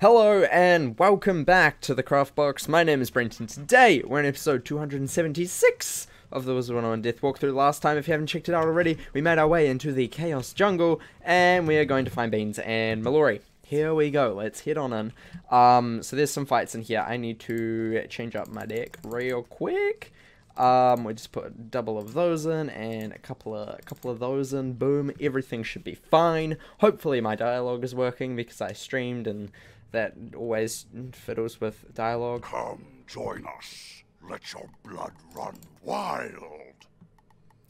Hello and welcome back to the Craft Box. My name is Brenton. today we're in episode 276 of the Wizard 101 Death Walkthrough. Last time, if you haven't checked it out already, we made our way into the Chaos Jungle and we are going to find Beans and Mellori. Here we go, let's head on in. Um, so there's some fights in here. I need to change up my deck real quick. Um, we just put a double of those in and a couple of a couple of those in. Boom, everything should be fine. Hopefully my dialogue is working because I streamed and that always fiddles with dialogue. Come join us. Let your blood run wild.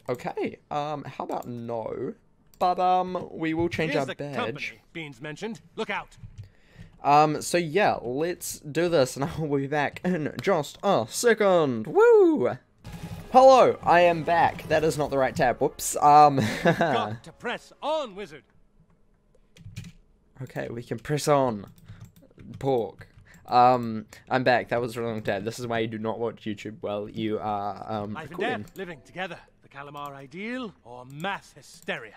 Okay. Um, how about no? But um, we will change Here's our the badge. company Beans mentioned. Look out. Um, so yeah, let's do this, and I will be back in just a second. Woo! Hello, I am back. That is not the right tab. Whoops. Um, Got to press on, wizard. okay, we can press on. Pork. Um, I'm back. That was the wrong tab. This is why you do not watch YouTube while you are um Life and death, living together. The Calamar ideal or mass hysteria.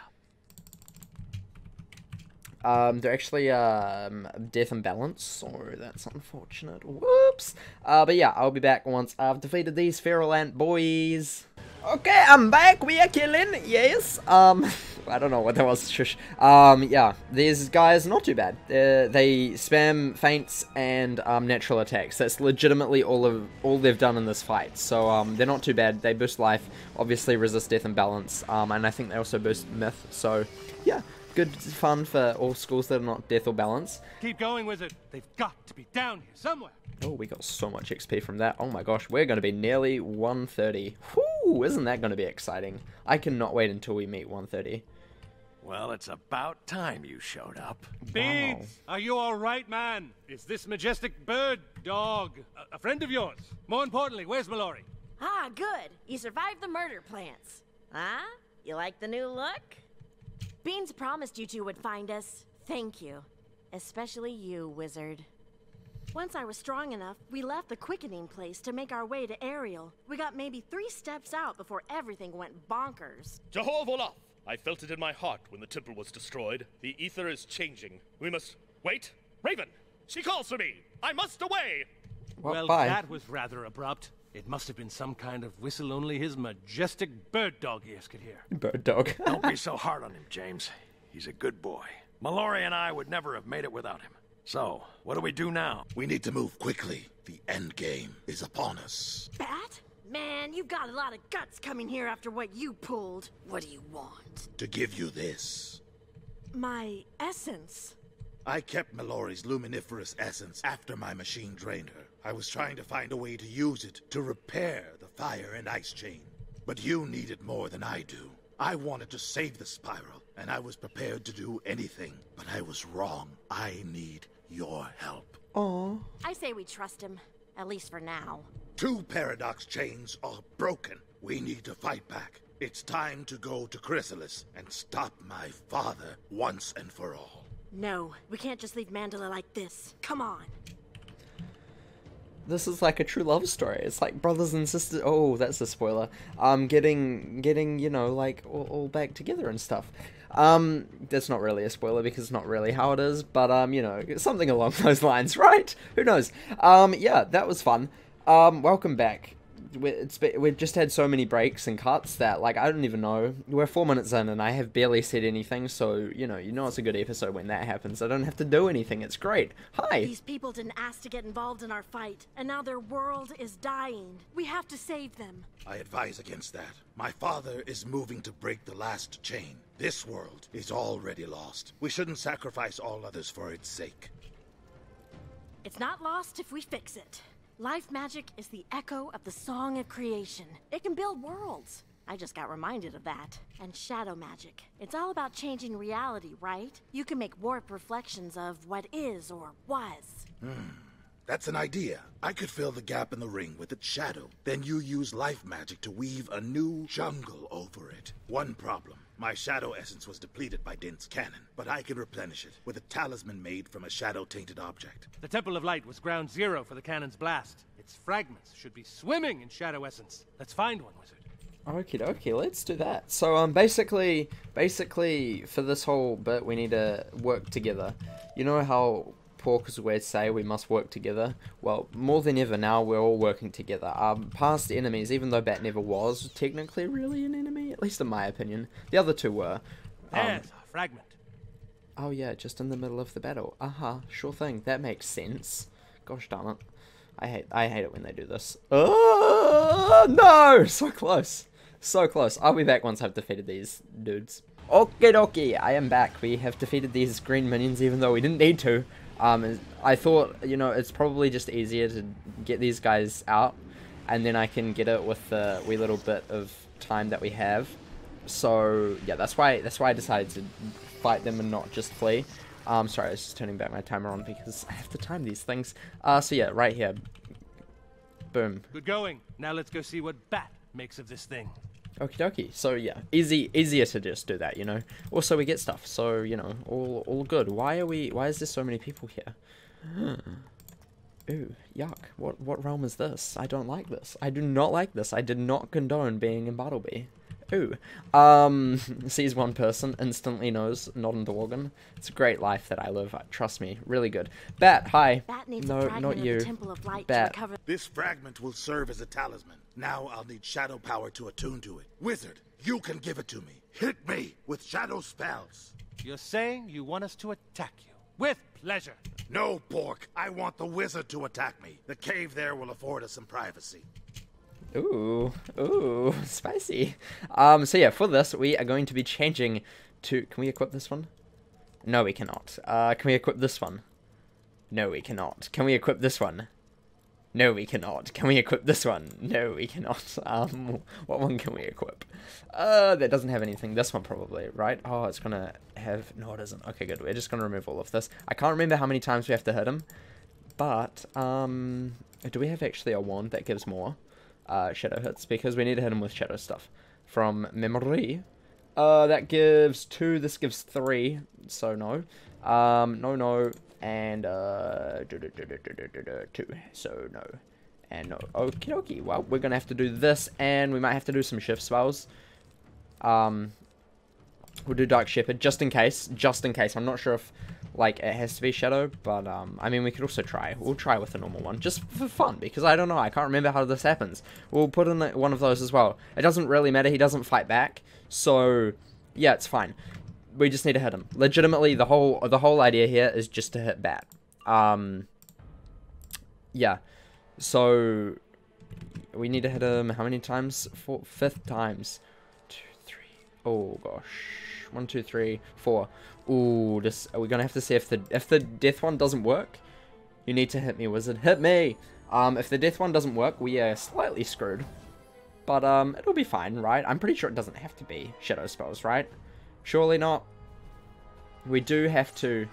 Um, they're actually um death and balance, so that's unfortunate. Whoops. Uh, but yeah, I'll be back once I've defeated these feral ant boys. Okay, I'm back. We are killing. Yes. Um, I don't know what that was. Shush. Um, yeah, these guys not too bad. Uh, they spam feints and um natural attacks. That's legitimately all of all they've done in this fight. So um, they're not too bad. They boost life, obviously resist death and balance. Um, and I think they also boost myth. So yeah good fun for all schools that are not death or balance. Keep going, wizard. They've got to be down here somewhere. Oh, we got so much XP from that. Oh my gosh, we're going to be nearly 130. Whoo, isn't that going to be exciting? I cannot wait until we meet 130. Well, it's about time you showed up. Beans, are you all right, man? Is this majestic bird, dog, a, a friend of yours? More importantly, where's Mellori? Ah, good. You survived the murder plants. Huh? You like the new look? Beans promised you two would find us. Thank you. Especially you, wizard. Once I was strong enough, we left the quickening place to make our way to Aerial. We got maybe three steps out before everything went bonkers. Jehovah Olaf! I felt it in my heart when the temple was destroyed. The ether is changing. We must. Wait! Raven! She calls for me! I must away! Well, well, that was rather abrupt. It must have been some kind of whistle only his majestic bird dog ears could hear. Bird dog. Don't be so hard on him, James. He's a good boy. Mellori and I would never have made it without him. So, what do we do now? We need to move quickly. The end game is upon us. Bat? Man, you've got a lot of guts coming here after what you pulled. What do you want? To give you this. My essence. I kept Mellori's luminiferous essence after my machine drained her. I was trying to find a way to use it to repair the fire and ice chain. But you need it more than I do. I wanted to save the spiral, and I was prepared to do anything. But I was wrong. I need your help. Aw. I say we trust him. At least for now. Two paradox chains are broken. We need to fight back. It's time to go to Chrysalis and stop my father once and for all. No, we can't just leave Mandalla like this. Come on. This is like a true love story. It's like brothers and sisters. Oh, that's a spoiler. Um, getting, getting, you know, like all, all back together and stuff. Um, that's not really a spoiler because it's not really how it is, but um, you know, something along those lines, right? Who knows? Um, yeah, that was fun. Um, welcome back. We- It's be- we've just had so many breaks and cuts that like I don't even know. We're four minutes in and I have barely said anything, so you know, you know it's a good episode when that happens. I don't have to do anything. It's great. Hi. These people didn't ask to get involved in our fight, and now their world is dying. We have to save them. I advise against that. My father is moving to break the last chain. This world is already lost. We shouldn't sacrifice all others for its sake. It's not lost if we fix it. Life magic is the echo of the song of creation. It can build worlds. I just got reminded of that. And shadow magic. It's all about changing reality, right? You can make warp reflections of what is or was. Hmm. That's an idea. I could fill the gap in the ring with its shadow. Then you use life magic to weave a new jungle over it. One problem. My shadow essence was depleted by Dint's cannon, but I can replenish it with a talisman made from a shadow-tainted object. The Temple of Light was ground zero for the cannon's blast. Its fragments should be swimming in shadow essence. Let's find one, wizard. Okay, dokie, let's do that. So um basically basically for this whole bit we need to work together. You know how pork, as we say, we must work together. Well, more than ever now, we're all working together. Um, past enemies, even though Bat never was technically really an enemy, at least in my opinion. The other two were. Um, There's a fragment. oh yeah, just in the middle of the battle. Uh-huh, sure thing. That makes sense. Gosh darn it. I hate I hate it when they do this. Oh no! So close. So close. I'll be back once I've defeated these dudes. Okie dokie, I am back. We have defeated these green minions even though we didn't need to. Um, I thought, you know, it's probably just easier to get these guys out and then I can get it with the wee little bit of time that we have. So, yeah, that's why that's why I decided to fight them and not just flee. Um, sorry, I was just turning back my timer on because I have to time these things. Uh, so yeah, right here. Boom. Good going. Now let's go see what Bat makes of this thing. Okie dokie. So yeah, easy, easier to just do that, you know. Also, we get stuff, so you know, all all good. Why are we? Why is there so many people here? Ooh, yuck. What what realm is this? I don't like this. I do not like this. I did not condone being in Bartleby. Ooh. Um, sees one person, instantly knows, not an organ. It's a great life that I live. Trust me, really good. Bat, hi. Bat needs no, a fragment not of you. the Temple of Light Bat. to recover. This fragment will serve as a talisman. Now I'll need shadow power to attune to it. Wizard, you can give it to me. Hit me with shadow spells. You're saying you want us to attack you. With pleasure. No, Pork. I want the wizard to attack me. The cave there will afford us some privacy. Ooh, ooh, spicy. Um, so yeah, for this, we are going to be changing to... Can we equip this one? No, we cannot. Uh, can we equip this one? No, we cannot. Can we equip this one? No, we cannot. Can we equip this one? No, we cannot. Um, what one can we equip? Uh, that doesn't have anything. This one probably, right? Oh, it's gonna have... No, it isn't. Okay, good. We're just gonna remove all of this. I can't remember how many times we have to hit him. But, um... Do we have actually a wand that gives more? uh, shadow hits because we need to hit him with shadow stuff. From memory, uh, that gives two. This gives three. So no, um, no, no, and uh, two. So no, and no. Okie dokie. Well, we're gonna have to do this, and we might have to do some shift spells. Um, we'll do Dark Shepherd just in case. Just in case. I'm not sure if like it has to be shadow but um i mean we could also try we'll try with a normal one just for fun because i don't know i can't remember how this happens we'll put in one of those as well it doesn't really matter he doesn't fight back so yeah it's fine we just need to hit him legitimately the whole the whole idea here is just to hit bat um yeah so we need to hit him how many times four fifth times two three oh gosh one two three four Ooh, this are we gonna have to see if the if the death one doesn't work? You need to hit me, wizard. Hit me! Um, if the death one doesn't work, we are slightly screwed. But um, it'll be fine, right? I'm pretty sure it doesn't have to be shadow spells, right? Surely not. We do have to.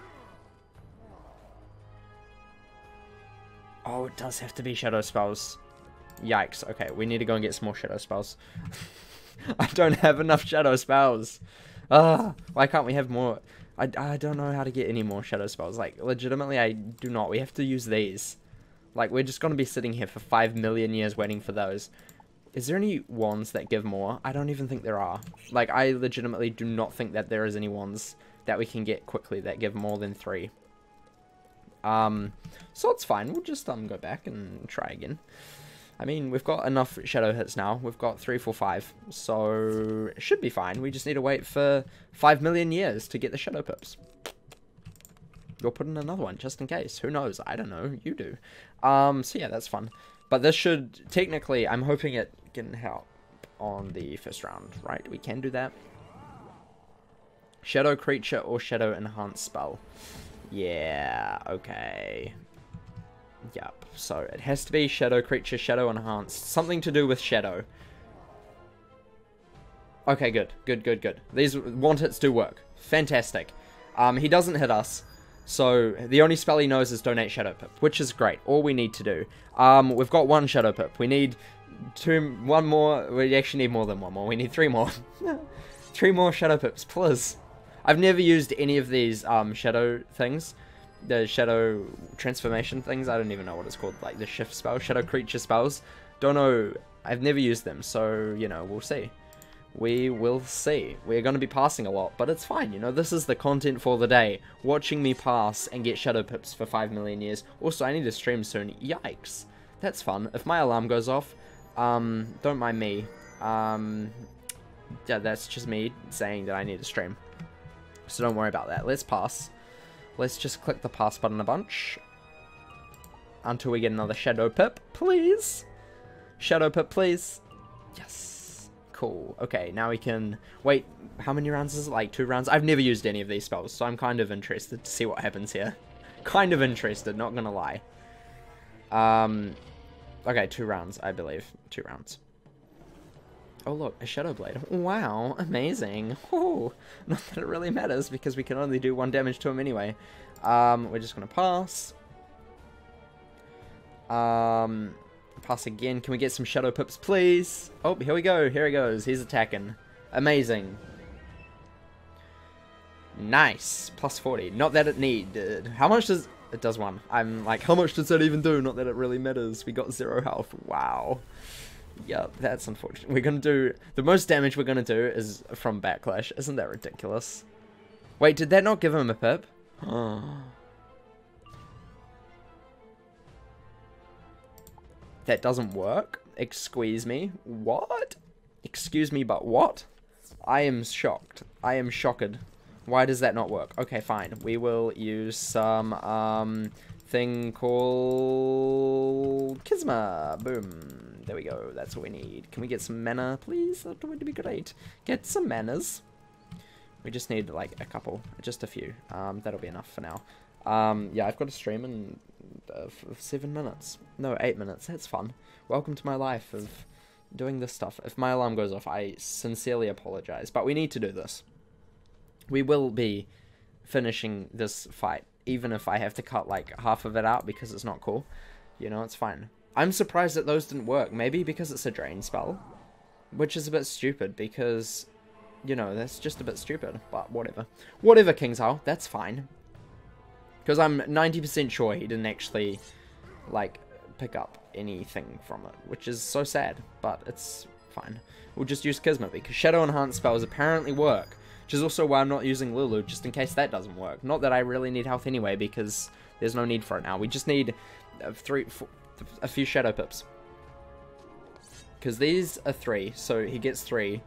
Oh, it does have to be shadow spells. Yikes. Okay, we need to go and get some more shadow spells. I don't have enough shadow spells. Ah, why can't we have more? I, I don't know how to get any more shadow spells. Like, legitimately, I do not. We have to use these. Like, we're just going to be sitting here for 5 million years waiting for those. Is there any wands that give more? I don't even think there are. Like, I legitimately do not think that there is any wands that we can get quickly that give more than 3. Um, so it's fine. We'll just um go back and try again. I mean, we've got enough shadow hits now. We've got three, four, five. So, it should be fine. We just need to wait for five million years to get the shadow pips. You'll put in another one, just in case. Who knows? I don't know. You do. Um, so yeah, that's fun. But this should, technically, I'm hoping it can help on the first round, right? We can do that. Shadow creature or shadow enhanced spell. Yeah, okay. Yep, so it has to be Shadow Creature, Shadow Enhanced. Something to do with Shadow. Okay, good. Good, good, good. These want hits do work. Fantastic. Um, he doesn't hit us. So, the only spell he knows is Donate Shadow Pip, which is great. All we need to do. Um, we've got one Shadow Pip. We need two, one more. We actually need more than one more. We need three more. three more Shadow Pips, please. I've never used any of these um, Shadow things the shadow transformation things. I don't even know what it's called, like the shift spell, shadow creature spells. Don't know. I've never used them, so you know we'll see. We will see. We're going to be passing a lot, but it's fine, you know, this is the content for the day. Watching me pass and get Shadow Pips for 5 million years. Also, I need to stream soon. Yikes. That's fun. If my alarm goes off, um, don't mind me. Um, yeah, that's just me saying that I need to stream. So don't worry about that. Let's pass. Let's just click the pass button a bunch. Until we get another Shadow Pip, please. Shadow Pip, please. Yes. Cool. Okay, now we can... Wait, how many rounds is it? Like two rounds? I've never used any of these spells, so I'm kind of interested to see what happens here. kind of interested, not gonna lie. Um, okay, two rounds, I believe. Two rounds. Oh look, a Shadow Blade. Wow, amazing. Ooh, not that it really matters because we can only do one damage to him anyway. Um, we're just gonna pass. Um, pass again. Can we get some Shadow Pips, please? Oh, here we go. Here he goes. He's attacking. Amazing. Nice. Plus 40. Not that it needed. How much does... It does one. I'm like, how much does that even do? Not that it really matters. We got zero health. Wow. Yep, that's unfortunate. We're gonna do... The most damage we're gonna do is from Backlash. Isn't that ridiculous? Wait, did that not give him a pip? that doesn't work? Excuse me? What? Excuse me, but what? I am shocked. I am shocked. Why does that not work? Okay, fine. We will use some, um, thing called Kismet. Boom. There we go. That's what we need. Can we get some mana, please? That would be great. Get some manas. We just need, like, a couple. Just a few. Um, that'll be enough for now. Um, yeah, I've got a stream in uh, seven minutes. No, eight minutes. That's fun. Welcome to my life of doing this stuff. If my alarm goes off, I sincerely apologize. But we need to do this. We will be finishing this fight, even if I have to cut, like, half of it out because it's not cool. You know, it's fine. I'm surprised that those didn't work. Maybe because it's a drain spell. Which is a bit stupid because, you know, that's just a bit stupid. But whatever. Whatever, King's KingsIsle. That's fine. Because I'm 90% sure he didn't actually, like, pick up anything from it. Which is so sad. But it's fine. We'll just use Kismet because Shadow Enhance spells apparently work. Which is also why I'm not using Lulu, just in case that doesn't work. Not that I really need health anyway, because there's no need for it now. We just need uh, three, four, a few Shadow Pips. Because these are three, so he gets three.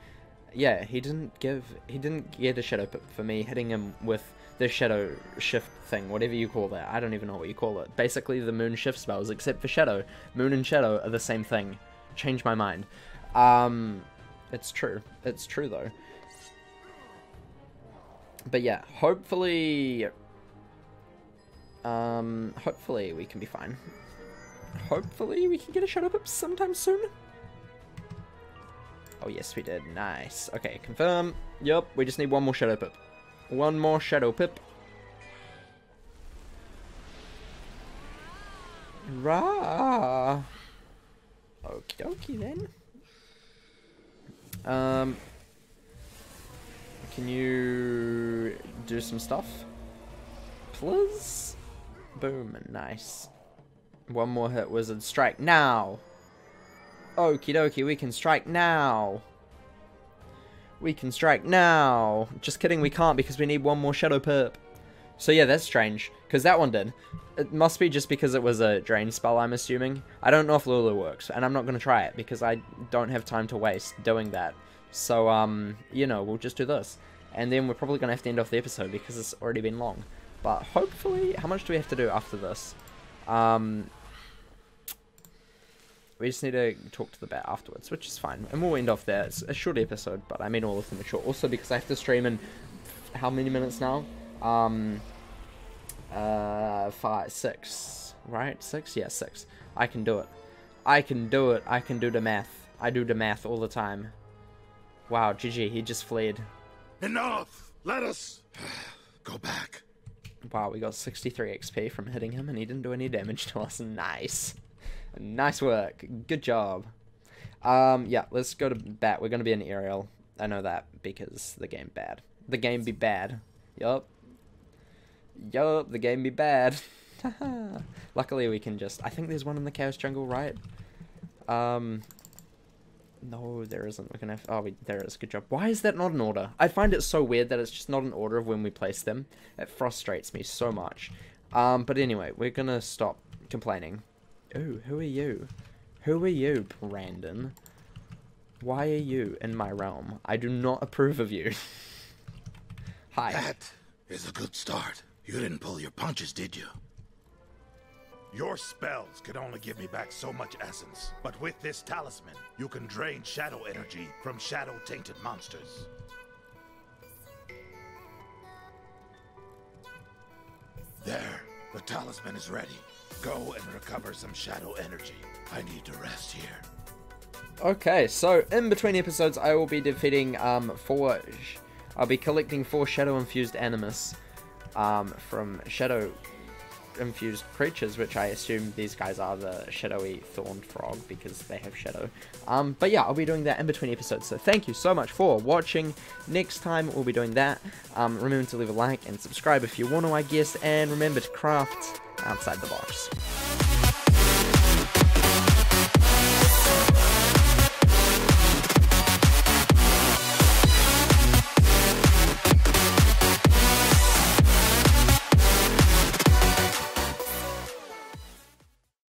Yeah, he didn't give, he didn't get a Shadow Pip for me hitting him with the Shadow Shift thing, whatever you call that. I don't even know what you call it. Basically, the Moon Shift spells, except for Shadow. Moon and Shadow are the same thing. Change my mind. Um, it's true. It's true, though. But yeah, hopefully... Um, hopefully we can be fine. Hopefully we can get a Shadow Pip sometime soon. Oh, yes, we did. Nice. Okay, confirm. Yup, we just need one more Shadow Pip. One more Shadow Pip. Rah. Okie dokie then. Um, can you do some stuff? Please? Boom, nice. One more hit, Wizard. Strike now! Okie dokie, we can strike now! We can strike now! Just kidding, we can't because we need one more Shadow Pip. So yeah, that's strange, because that one did. It must be just because it was a drain spell, I'm assuming. I don't know if Lulu works, and I'm not going to try it, because I don't have time to waste doing that. So, um, you know, we'll just do this. And then we're probably going to have to end off the episode, because it's already been long. But hopefully, how much do we have to do after this? Um, we just need to talk to the bat afterwards, which is fine. And we'll end off there. It's a short episode, but I mean all of them are short. Also because I have to stream in how many minutes now? Um, uh, five, six, right? Six? Yeah, six. I can do it. I can do it. I can do the math. I do the math all the time. Wow, GG, he just fled. Enough! Let us go back. Wow, we got 63 XP from hitting him and he didn't do any damage to us. Nice. Nice work. Good job. Um, yeah, let's go to bat. We're going to be an aerial. I know that because the game bad. The game be bad. Yup. Yup, the game be bad. Luckily we can just... I think there's one in the Chaos Jungle, right? Um, No, there isn't. We're gonna have. Oh, we, there is. Good job. Why is that not an order? I find it so weird that it's just not an order of when we place them. It frustrates me so much. Um, but anyway, we're gonna stop complaining. Ooh, who are you? Who are you, Brandon? Why are you in my realm? I do not approve of you. Hi. That is a good start. You didn't pull your punches, did you? Your spells can only give me back so much essence, but with this talisman, you can drain shadow energy from shadow-tainted monsters. There, the talisman is ready. Go and recover some shadow energy. I need to rest here. Okay, so in between episodes, I will be defeating um four. I'll be collecting four shadow infused animus, um from shadow infused creatures, which I assume these guys are the shadowy thorned frog because they have shadow. Um, but yeah, I'll be doing that in between episodes. So thank you so much for watching. Next time we'll be doing that. Um, remember to leave a like and subscribe if you want to, I guess, and remember to craft outside the box.